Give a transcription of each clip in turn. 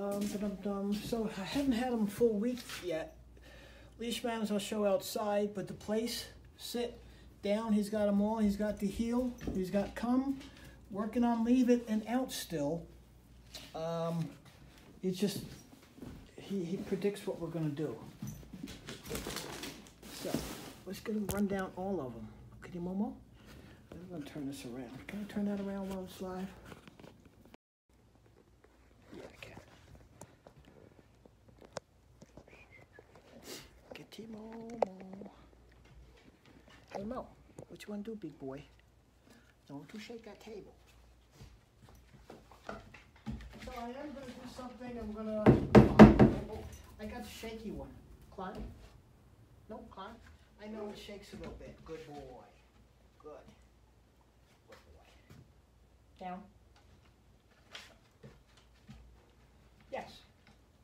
Um, dum-dum. so I haven't had him full week yet. Leash mans I'll show outside, but the place, sit down, he's got them all. He's got the heel, he's got come, working on leave it and out still. Um, it's just, he, he predicts what we're gonna do. So, let's get him run down all of them. You, Momo? I'm gonna turn this around. Can I turn that around while it's live? Yeah, I can. Get T Momo. Hey Mo, what you wanna do, big boy? Don't you shake that table. So I am gonna do something, I'm gonna, oh, I got the shaky one. Climb? No, climb? I know it shakes a little bit. Good boy. Good. Good boy. Down. Yes.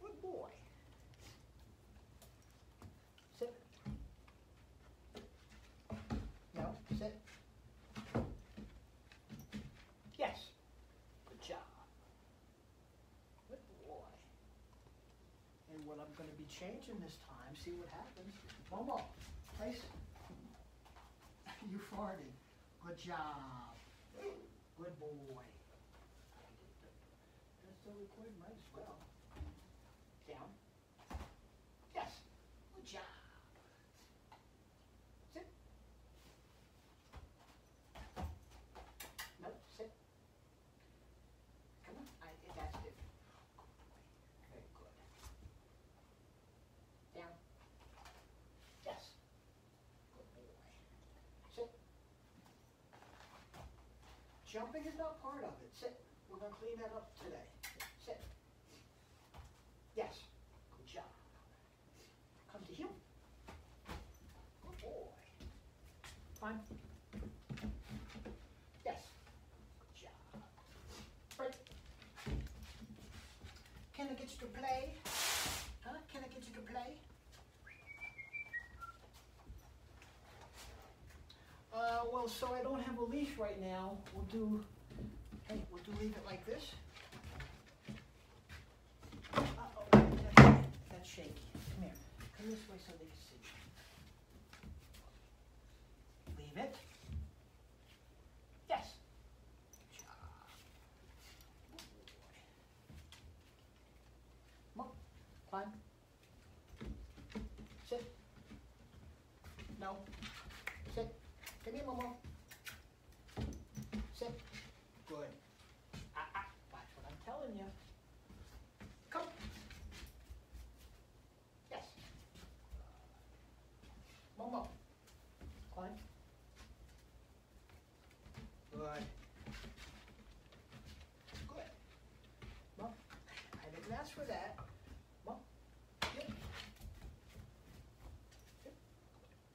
Good boy. Sit. No, sit. Yes. Good job. Good boy. And what I'm going to be changing this time, see what happens. Momo, place. you farted. Good job. Good boy. That's still recording, might as well. Down. Yes. Good job. Sit. No, sit. Come on. I, that's it. Very good. Down. Yes. Good boy. Sit. Jumping is not part of it. Sit. We're gonna clean that up today. Sit. Yes. Good job. Come to heel. Good boy. Fine. Yes. Good job. Right. Can I get you to play? Huh? Can I get you to play? Uh, well, so I don't have a leash right now. We'll do, hey, we'll do leave it like this. Uh-oh, that's, that's shaky. Come here. Come this way so they can see. Leave it. Yes. Good job. Good boy. Come on. Climb. Sit. No. Sit. Come here, Momo. Sit. Good. Ah, ah. Watch what I'm telling you. Come. Yes. Momo. Climb. Good. Good. Mom, I didn't ask for that. Mom. Yep. Yep.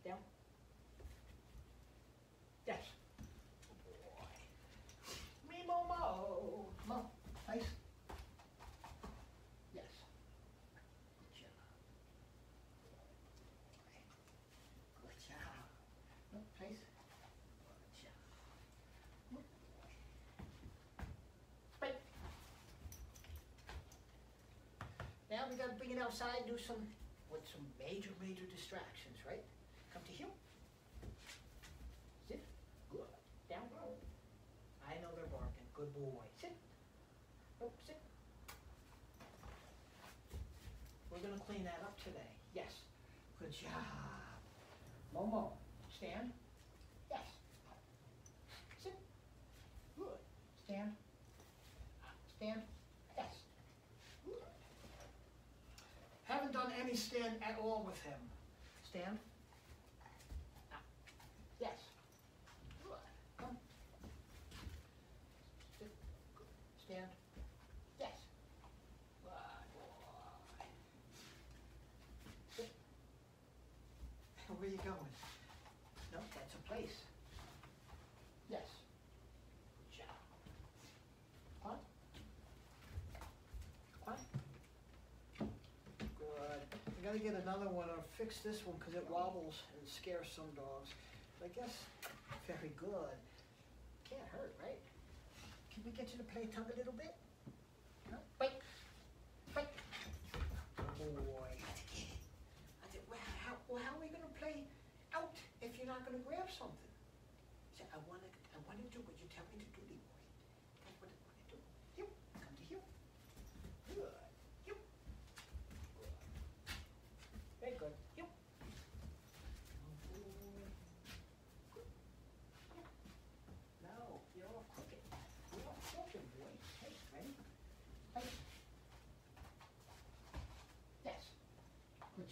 Down. Yes. Good boy. Me, Momo. Mom, nice. Yes. Good job. Good job. No, nice. Good job. Good boy. Right. We gotta bring it outside, and do some, with some major, major distractions, right? Come to heel. Sit. Good. Down. I know they're barking. Good boy. Sit. Oh, sit. We're gonna clean that up today. Yes. Good job. Momo, stand. Yes. Sit. Good. Stand. Stand. Yes. Good. Haven't done any stand at all with him. Stand. Ah. Yes. Come. Stand. Yes. Good boy. Sit. Where are you going? No, that's a place. gotta get another one or fix this one because it wobbles and scares some dogs. I guess very good. Can't hurt, right? Can we get you to play tug a little bit? No? Wait. Wait. Oh, boy. I said, well, how, well, how are we going to play out if you're not going to grab something? I said, I want to I wanna do what you tell me to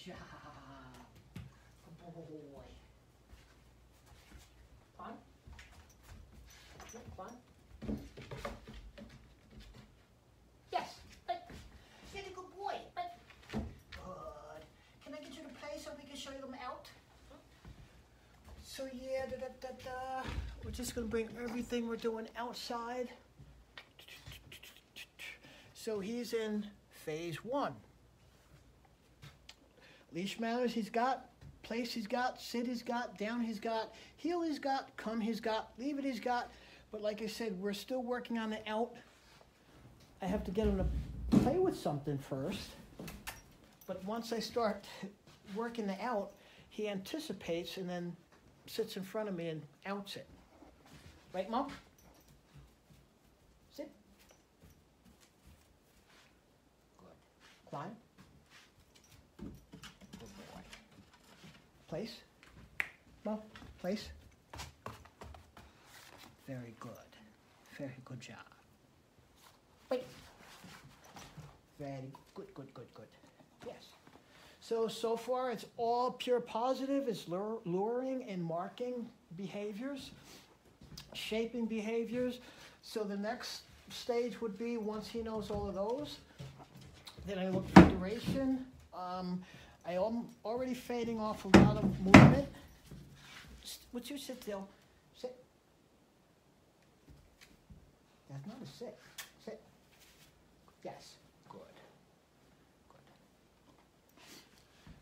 job. Good boy. Fun? Good fun? Yes. But, you're a good boy. But, good. Can I get you to play so we can show you them out? So yeah, da, da, da, da. we're just gonna bring everything we're doing outside. So he's in phase one. Leash manners he's got, place he's got, sit he's got, down he's got, heel he's got, come he's got, leave it he's got. But like I said, we're still working on the out. I have to get him to play with something first. But once I start working the out, he anticipates and then sits in front of me and outs it. Right, Mom? Sit. Good. Climb. Good boy. Place. Well, place. Very good. Very good job. Wait. Very good, good, good, good. Yes. So, so far it's all pure positive. It's luring and marking behaviors, shaping behaviors. So the next stage would be once he knows all of those, then I look for duration. Um, I am already fading off a lot of movement. Would you sit still? Sit. That's not a sit. Sit. Yes. Good. Good.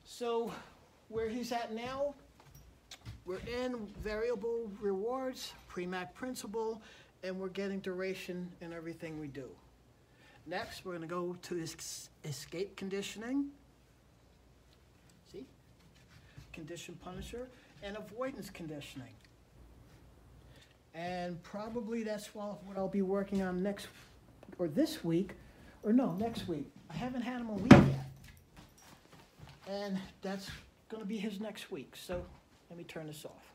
So where he's at now, we're in variable rewards, Premack principle, and we're getting duration in everything we do. Next, we're gonna go to escape conditioning. Condition punisher and avoidance conditioning. And probably that's what I'll be working on next, or this week, or no, next week. I haven't had him a week yet. And that's gonna be his next week, so let me turn this off.